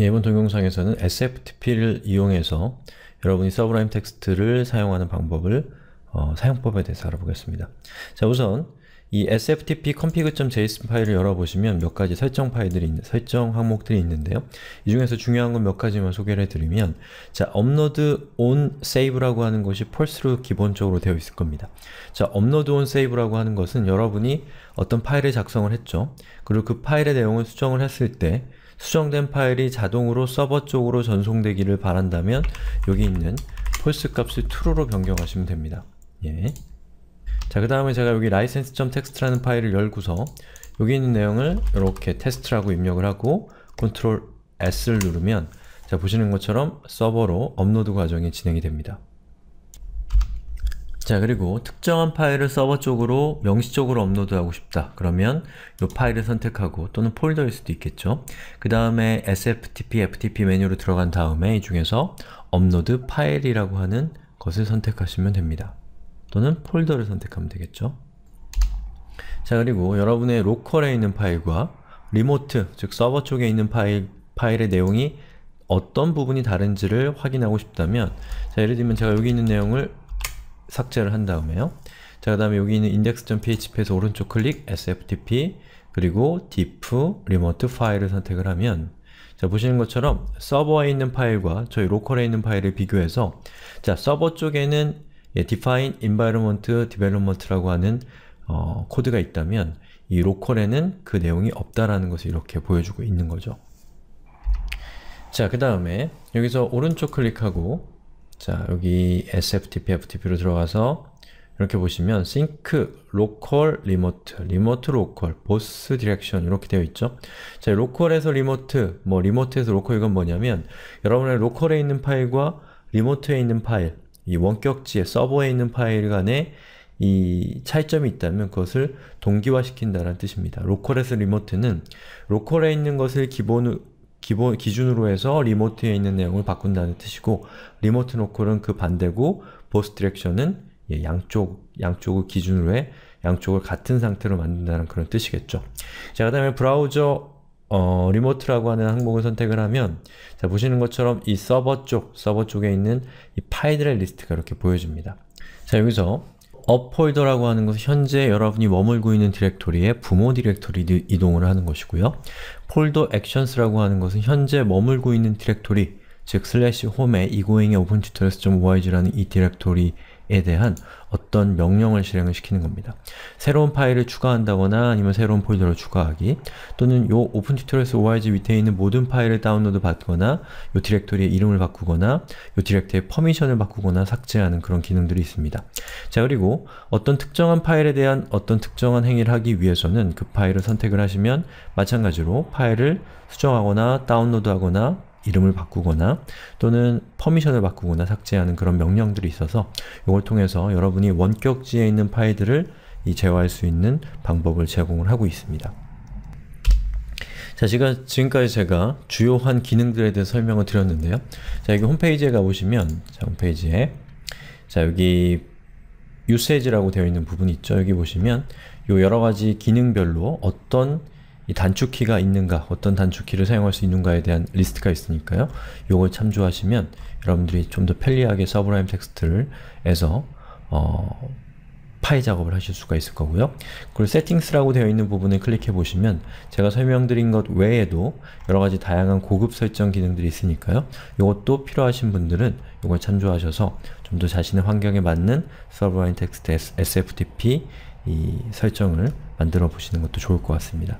예, 이번 동영상에서는 SFTP를 이용해서 여러분이 Sublime Text를 사용하는 방법을 어, 사용법에 대해서 알아보겠습니다. 자, 우선 이 sftp config.json 파일을 열어보시면 몇 가지 설정 파일들이 있는, 설정 항목들이 있는데요. 이 중에서 중요한 건 몇 가지만 소개를 해드리면 자, upload on save라고 하는 것이 false로 기본적으로 되어 있을 겁니다. 자, upload on save라고 하는 것은 여러분이 어떤 파일을 작성을 했죠. 그리고 그 파일의 내용을 수정을 했을 때 수정된 파일이 자동으로 서버 쪽으로 전송되기를 바란다면 여기 있는 false 값을 true로 변경하시면 됩니다. 예. 자, 그 다음에 제가 여기 license.txt라는 파일을 열고서 여기 있는 내용을 이렇게 테스트라고 입력을 하고 Ctrl S를 누르면 자, 보시는 것처럼 서버로 업로드 과정이 진행이 됩니다. 자 그리고 특정한 파일을 서버 쪽으로 명시적으로 업로드하고 싶다. 그러면 이 파일을 선택하고 또는 폴더일 수도 있겠죠. 그 다음에 sftp, ftp 메뉴로 들어간 다음에 이 중에서 upload file이라고 하는 것을 선택하시면 됩니다. 또는 폴더를 선택하면 되겠죠. 자 그리고 여러분의 local에 있는 파일과 remote, 즉 서버 쪽에 있는 파일, 파일의 내용이 어떤 부분이 다른지를 확인하고 싶다면 자 예를 들면 제가 여기 있는 내용을 삭제를 한 다음에요. 자, 그 다음에 여기 있는 index.php에서 오른쪽 클릭, sftp, 그리고 diff, remote file을 선택을 하면 자, 보시는 것처럼 서버에 있는 파일과 저희 local에 있는 파일을 비교해서 자, 서버 쪽에는 예, define environment development라고 하는 어, 코드가 있다면 이 local에는 그 내용이 없다라는 것을 이렇게 보여주고 있는 거죠. 자, 그 다음에 여기서 오른쪽 클릭하고 자, 여기 sftp, ftp로 들어가서 이렇게 보시면 sync, local, remote, remote, local, both direction 이렇게 되어 있죠. 자, local에서 remote, 뭐 remote에서 local 이건 뭐냐면 여러분의 local에 있는 파일과 remote에 있는 파일, 이 원격지에 서버에 있는 파일 간에 이 차이점이 있다면 그것을 동기화시킨다는 뜻입니다. local에서 remote는 local에 있는 것을 기본 기본 기준으로 해서 remote에 있는 내용을 바꾼다는 뜻이고 remote local은 그 반대고 both direction은 예, 양쪽 양쪽을 기준으로 해 양쪽을 같은 상태로 만든다는 그런 뜻이겠죠. 자, 그다음에 browse 어, remote라고 하는 항목을 선택을 하면 자, 보시는 것처럼 이 서버 쪽, 서버 쪽에 있는 이 파일들의 리스트가 이렇게 보여집니다. 자, 여기서 up folder라고 하는 것은 현재 여러분이 머물고 있는 디렉토리에 부모 디렉토리 이동을 하는 것이고요. folder actions라고 하는 것은 현재 머물고 있는 디렉토리, 즉 슬래시 home에 egoing의 opentutorials.org라는 이 디렉토리 에 대한 어떤 명령을 실행을 시키는 겁니다. 새로운 파일을 추가한다거나 아니면 새로운 폴더를 추가하기 또는 요 opentutorials.org 밑에 있는 모든 파일을 다운로드 받거나 요 디렉토리의 이름을 바꾸거나 요 디렉토리의 permission을 바꾸거나 삭제하는 그런 기능들이 있습니다. 자 그리고 어떤 특정한 파일에 대한 어떤 특정한 행위를 하기 위해서는 그 파일을 선택을 하시면 마찬가지로 파일을 수정하거나 다운로드하거나 이름을 바꾸거나 또는 퍼미션을 바꾸거나 삭제하는 그런 명령들이 있어서 이걸 통해서 여러분이 원격지에 있는 파일들을 이 제어할 수 있는 방법을 제공을 하고 있습니다. 자, 지금까지 제가 주요한 기능들에 대해 설명을 드렸는데요. 자, 여기 홈페이지에 가보시면 자, 홈페이지에 자, 여기 유세지라고 되어 있는 부분이 있죠. 여기 보시면 요 여러가지 기능별로 어떤 이 단축키가 있는가, 어떤 단축키를 사용할 수 있는가에 대한 리스트가 있으니까요. 요걸 참조하시면 여러분들이 좀 더 편리하게 Sublime Text를 해서 어, 파일 작업을 하실 수가 있을 거고요. 그리고 settings라고 되어 있는 부분을 클릭해 보시면 제가 설명드린 것 외에도 여러가지 다양한 고급 설정 기능들이 있으니까요. 이것도 필요하신 분들은 이걸 참조하셔서 좀 더 자신의 환경에 맞는 서브라임 텍스트 SFTP 이 설정을 만들어 보시는 것도 좋을 것 같습니다.